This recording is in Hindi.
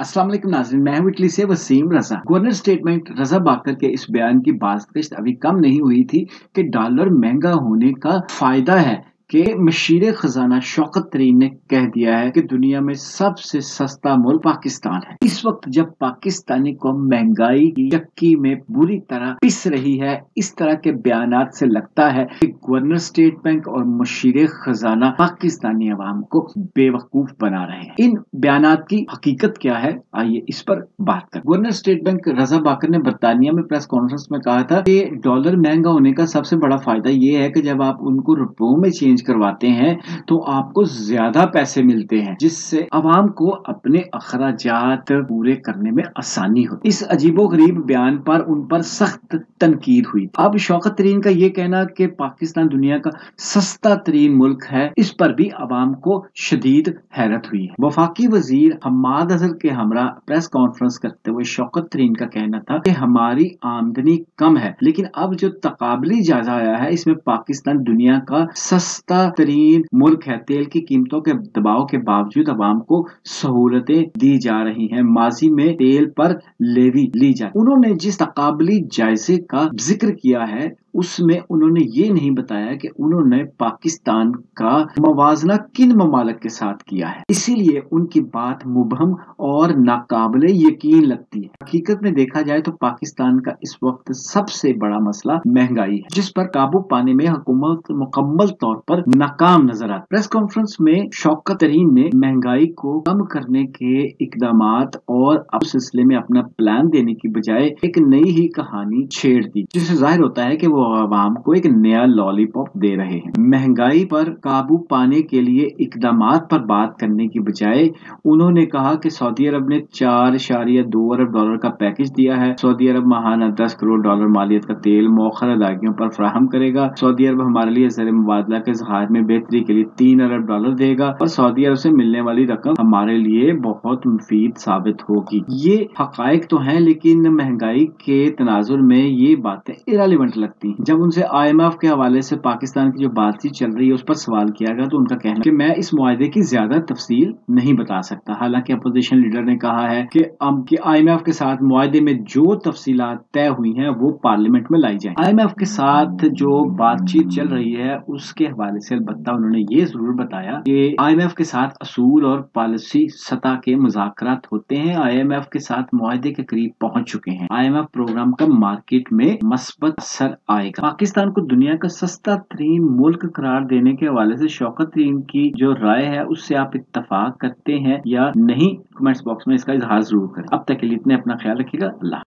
अस्सलाम वालेकुम नाज़रीन मैं इटली से वसीम रजा। गवर्नर स्टेटमेंट रजा बाकर के इस बयान की बात अभी कम नहीं हुई थी कि डॉलर महँगा होने का फ़ायदा है। कि मशीर खजाना शौकत तरीन ने कह दिया है कि दुनिया में सबसे सस्ता मुल्क पाकिस्तान है। इस वक्त जब पाकिस्तानी को महँगाई की चक्की में बुरी तरह पिस रही है, इस तरह के बयान से लगता है कि गवर्नर स्टेट बैंक और मशीर खजाना पाकिस्तानी अवाम को बेवकूफ़ बना रहे हैं। इन बयान की हकीकत क्या है? आइए इस पर बात करें। Governor State Bank Raza Baqir ने बरतानिया में प्रेस कॉन्फ्रेंस में कहा था कि डॉलर महँगा होने का सबसे बड़ा फ़ायदा ये है कि जब आप उनको रुपयों में चेंज चेंज करवाते हैं तो आपको ज़्यादा पैसे मिलते हैं, जिससे आवाम को अपने अखराज पूरे करने में आसानी हो। इस अजीबो गरीब बयान पर उन पर सख्त तनकीद हुई। अब शौकत तरीन का ये कहना कि पाकिस्तान दुनिया का सस्ता तरीन मुल्क है, इस पर भी आवाम को शदीद हैरत हुई है। वफाकी वज़ीर हमाद अजहर के हमरा प्रेस कॉन्फ्रेंस करते हुए शौकत तरीन का कहना था कि हमारी आमदनी कम है, लेकिन अब जो तकाबली जायजा आया है, इसमें पाकिस्तान दुनिया का सस्ता सस्ता तरीन मुल्क है तेल की कीमतों के दबाव के बावजूद आवाम को सहूलतें दी जा रही हैं माजी में तेल पर लेवी ली जाए उन्होंने जिस तकबली जायजे का ज़िक्र किया है उसमें उन्होंने ये नहीं बताया कि उन्होंने पाकिस्तान का मवाजना किन ममालक के साथ किया है। इसीलिए उनकी बात मुबहम और नाकाबले यकीन लगती है। हकीकत में देखा जाए तो पाकिस्तान का इस वक्त सबसे बड़ा मसला महँगाई है, जिस पर काबू पाने में हुकूमत मुकम्मल तौर पर नाकाम नज़र आती प्रेस कॉन्फ्रेंस में शौकत तरीन ने महँगाई को कम करने के इकदाम और अब सिलसिले में अपना प्लान देने की बजाय एक नई ही कहानी छेड़ दी, जिससे ज़ाहिर होता है की वो आवाम को एक नया लॉलीपॉप दे रहे हैं। महँगाई पर काबू पाने के लिए इकदाम पर बात करने की बजाय उन्होंने कहा कि सऊदी अरब ने चार इशारिया दो अरब डॉलर का पैकेज दिया है। सऊदी अरब महाना दस करोड़ डॉलर मालियत का तेल मौखर अदायगियों पर फ्राहम करेगा। सऊदी अरब हमारे लिए जर मुबादला के जहाज़ में बेहतरी के लिए तीन अरब डॉलर देगा और सऊदी अरब से मिलने वाली रकम हमारे लिए बहुत मुफीद साबित होगी। ये हकायक तो है, लेकिन महँगाई के तनाजुर में ये बातें इरालीवेंट लगती हैं जब उनसे आईएमएफ के हवाले से पाकिस्तान की जो बातचीत चल रही है, उस पर सवाल किया गया तो उनका कहना कि मैं इस मुआदे की ज़्यादा तफसील नहीं बता सकता। हालाँकि अपोजिशन लीडर ने कहा है कि आईएमएफ के साथ मुआदे में जो तफसील तय हुई हैं, वो पार्लियामेंट में लाई जाए आईएमएफ के साथ जो बातचीत चल रही है, उसके हवाले से अलबत्ता उन्होंने ये ज़रूर बताया कि आईएमएफ के साथ असूल और पॉलिसी सतह के मुजाकर होते हैं। आईएमएफ के साथ मुआदे के करीब पहुँच चुके हैं। आईएमएफ प्रोग्राम का मार्केट में मस्बत असर आएगा। पाकिस्तान को दुनिया का सस्ता तरीन मुल्क करार देने के हवाले से शौकत तरीन की जो राय है, उससे आप इतफाक करते हैं या नहीं, कमेंट्स बॉक्स में इसका इजहार ज़रूर करें। अब तक के लिए इतने, अपना ख्याल रखिएगा। अल्लाह